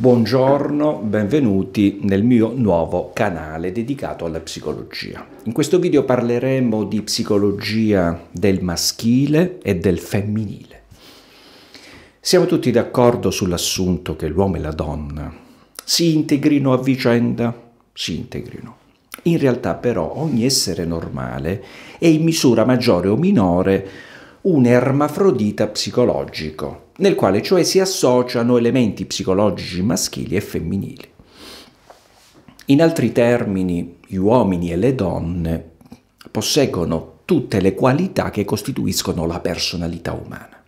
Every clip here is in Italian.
Buongiorno, benvenuti nel mio nuovo canale dedicato alla psicologia. In questo video parleremo di psicologia del maschile e del femminile. Siamo tutti d'accordo sull'assunto che l'uomo e la donna si integrino a vicenda? Si integrino. In realtà però ogni essere normale è in misura maggiore o minore un ermafrodita psicologico, nel quale cioè si associano elementi psicologici maschili e femminili. In altri termini, gli uomini e le donne posseggono tutte le qualità che costituiscono la personalità umana.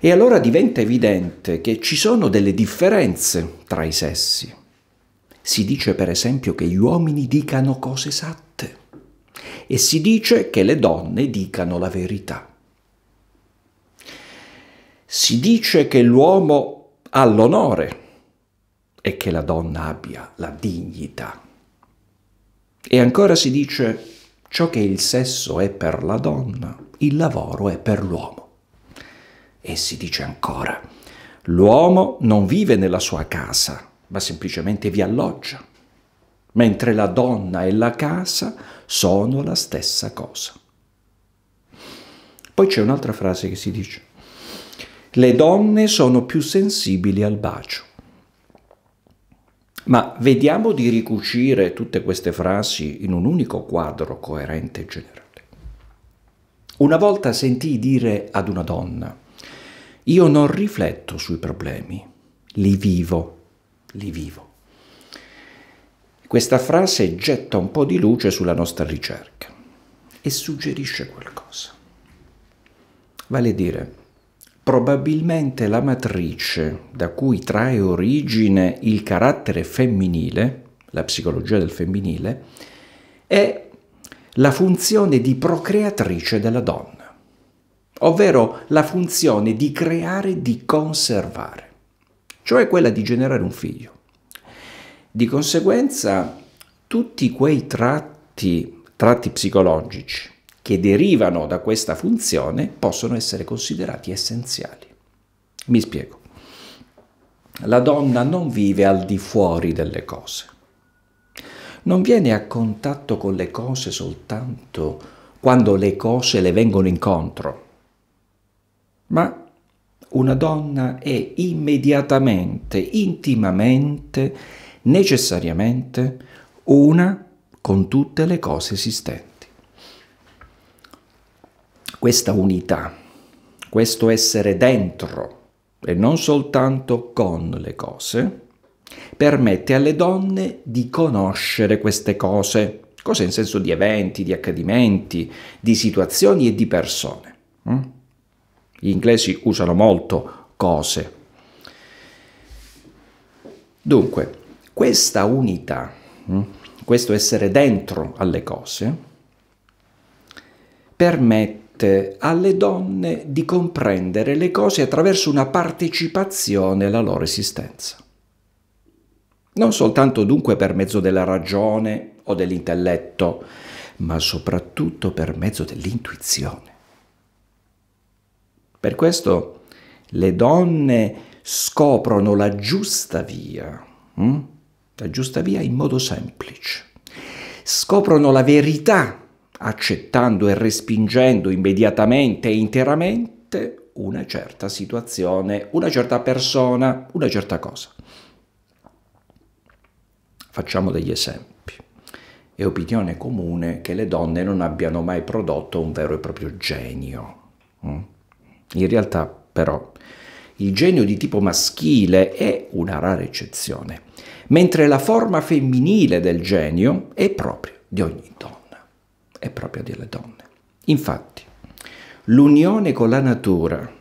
E allora diventa evidente che ci sono delle differenze tra i sessi. Si dice per esempio che gli uomini dicano cose esatte e si dice che le donne dicano la verità. Si dice che l'uomo ha l'onore e che la donna abbia la dignità. E ancora si dice ciò che il sesso è per la donna, il lavoro è per l'uomo. E si dice ancora, l'uomo non vive nella sua casa, ma semplicemente vi alloggia, mentre la donna e la casa sono la stessa cosa. Poi c'è un'altra frase che si dice, le donne sono più sensibili al bacio. Ma vediamo di ricucire tutte queste frasi in un unico quadro coerente e generale. Una volta sentii dire ad una donna, io non rifletto sui problemi, li vivo, li vivo. Questa frase getta un po' di luce sulla nostra ricerca e suggerisce qualcosa. Vale a dire, Probabilmente la matrice da cui trae origine il carattere femminile, la psicologia del femminile, è la funzione di procreatrice della donna, ovvero la funzione di creare e di conservare, cioè quella di generare un figlio. Di conseguenza, tutti quei tratti, tratti psicologici che derivano da questa funzione possono essere considerati essenziali. Mi spiego. La donna non vive al di fuori delle cose. Non viene a contatto con le cose soltanto quando le cose le vengono incontro, ma una donna è immediatamente, intimamente, necessariamente una con tutte le cose esistenti questa unità, questo essere dentro e non soltanto con le cose, permette alle donne di conoscere queste cose, cose in senso di eventi, di accadimenti, di situazioni e di persone. Mm? Gli inglesi usano molto cose. Dunque, questa unità, mm, questo essere dentro alle cose, permette alle donne di comprendere le cose attraverso una partecipazione alla loro esistenza. Non soltanto dunque per mezzo della ragione o dell'intelletto, ma soprattutto per mezzo dell'intuizione. Per questo le donne scoprono la giusta via, hm? La giusta via in modo semplice, scoprono la verità accettando e respingendo immediatamente e interamente una certa situazione, una certa persona, una certa cosa. Facciamo degli esempi. È opinione comune che le donne non abbiano mai prodotto un vero e proprio genio. Mm? In realtà, però, il genio di tipo maschile è una rara eccezione, mentre la forma femminile del genio è propria di ogni donna è propria delle donne. Infatti, l'unione con la natura,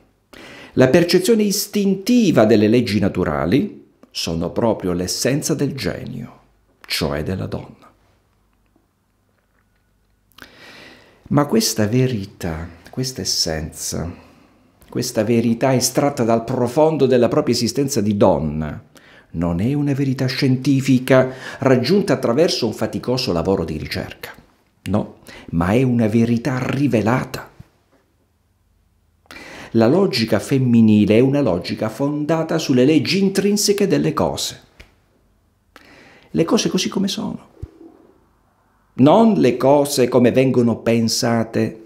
la percezione istintiva delle leggi naturali sono proprio l'essenza del genio, cioè della donna. Ma questa verità, questa essenza, questa verità estratta dal profondo della propria esistenza di donna, non è una verità scientifica raggiunta attraverso un faticoso lavoro di ricerca. No, ma è una verità rivelata. La logica femminile è una logica fondata sulle leggi intrinseche delle cose. Le cose così come sono. Non le cose come vengono pensate.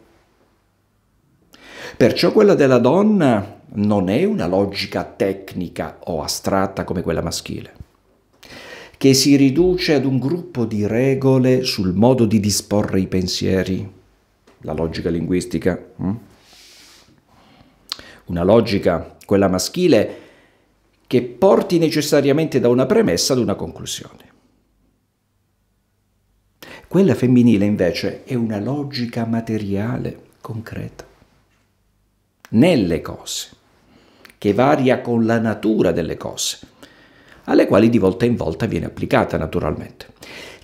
Perciò quella della donna non è una logica tecnica o astratta come quella maschile, che si riduce ad un gruppo di regole sul modo di disporre i pensieri, la logica linguistica. Hm? Una logica, quella maschile, che porti necessariamente da una premessa ad una conclusione. Quella femminile invece è una logica materiale, concreta, nelle cose, che varia con la natura delle cose, alle quali di volta in volta viene applicata naturalmente,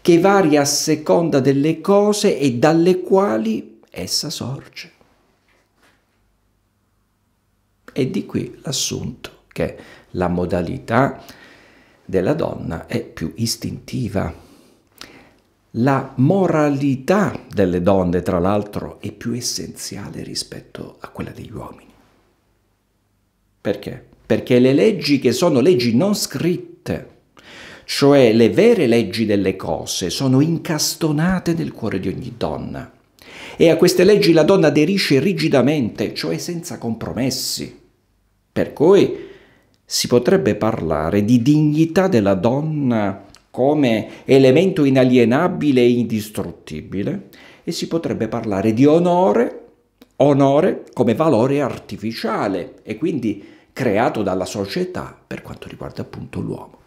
che varia a seconda delle cose e dalle quali essa sorge. E di qui l'assunto che la modalità della donna è più istintiva. La moralità delle donne, tra l'altro, è più essenziale rispetto a quella degli uomini. Perché? Perché le leggi che sono leggi non scritte, cioè le vere leggi delle cose, sono incastonate nel cuore di ogni donna e a queste leggi la donna aderisce rigidamente, cioè senza compromessi. Per cui si potrebbe parlare di dignità della donna come elemento inalienabile e indistruttibile e si potrebbe parlare di onore, onore come valore artificiale e quindi creato dalla società per quanto riguarda appunto l'uomo.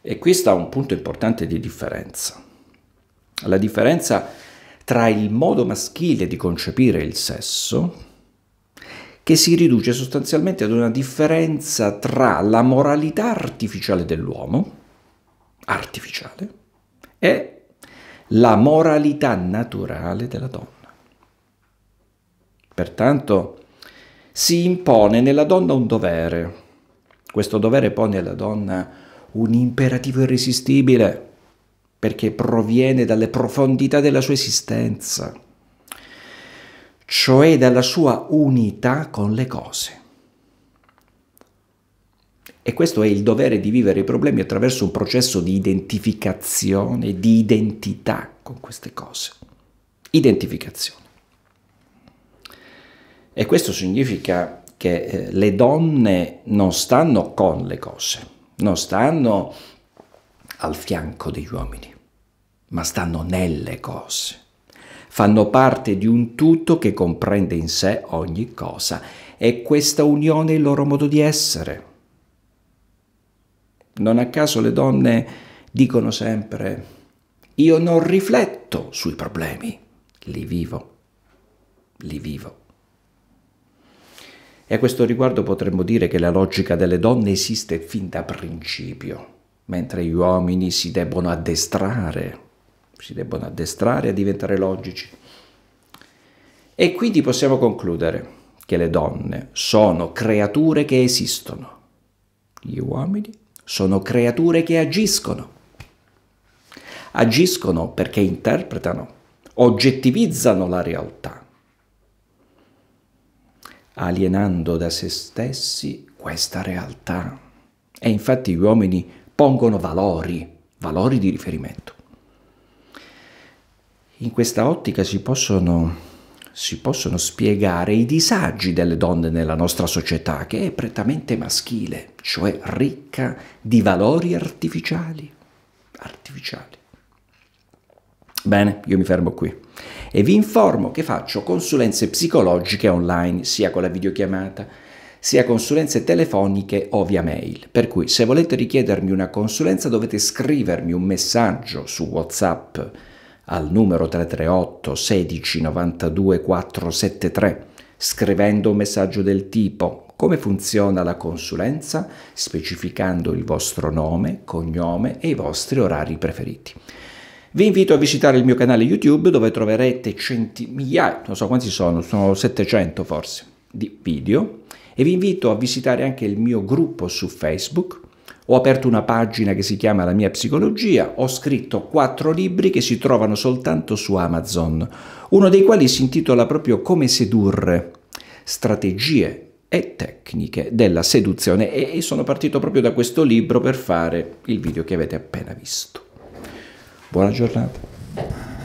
E qui sta un punto importante di differenza. La differenza tra il modo maschile di concepire il sesso, che si riduce sostanzialmente ad una differenza tra la moralità artificiale dell'uomo, artificiale, e la moralità naturale della donna. Pertanto si impone nella donna un dovere. Questo dovere pone alla donna un imperativo irresistibile perché proviene dalle profondità della sua esistenza, cioè dalla sua unità con le cose. E questo è il dovere di vivere i problemi attraverso un processo di identificazione, di identità con queste cose. Identificazione. E questo significa che eh, le donne non stanno con le cose, non stanno al fianco degli uomini, ma stanno nelle cose. Fanno parte di un tutto che comprende in sé ogni cosa e questa unione è il loro modo di essere. Non a caso le donne dicono sempre io non rifletto sui problemi, li vivo, li vivo. E a questo riguardo potremmo dire che la logica delle donne esiste fin da principio mentre gli uomini si debbono addestrare, si debbono addestrare a diventare logici. E quindi possiamo concludere che le donne sono creature che esistono, gli uomini sono creature che agiscono. Agiscono perché interpretano, oggettivizzano la realtà, alienando da se stessi questa realtà. E infatti gli uomini pongono valori, valori di riferimento. In questa ottica si possono, si possono spiegare i disagi delle donne nella nostra società, che è prettamente maschile, cioè ricca di valori artificiali. Artificiali. Bene, io mi fermo qui e vi informo che faccio consulenze psicologiche online, sia con la videochiamata, sia consulenze telefoniche o via mail. Per cui se volete richiedermi una consulenza dovete scrivermi un messaggio su WhatsApp al numero 338 16 92 473 scrivendo un messaggio del tipo come funziona la consulenza, specificando il vostro nome, cognome e i vostri orari preferiti. Vi invito a visitare il mio canale YouTube dove troverete centinaia, non so quanti sono, sono 700 forse, di video e vi invito a visitare anche il mio gruppo su Facebook. Ho aperto una pagina che si chiama La mia psicologia, ho scritto quattro libri che si trovano soltanto su Amazon, uno dei quali si intitola proprio Come sedurre, strategie e tecniche della seduzione e sono partito proprio da questo libro per fare il video che avete appena visto. Buona giornata.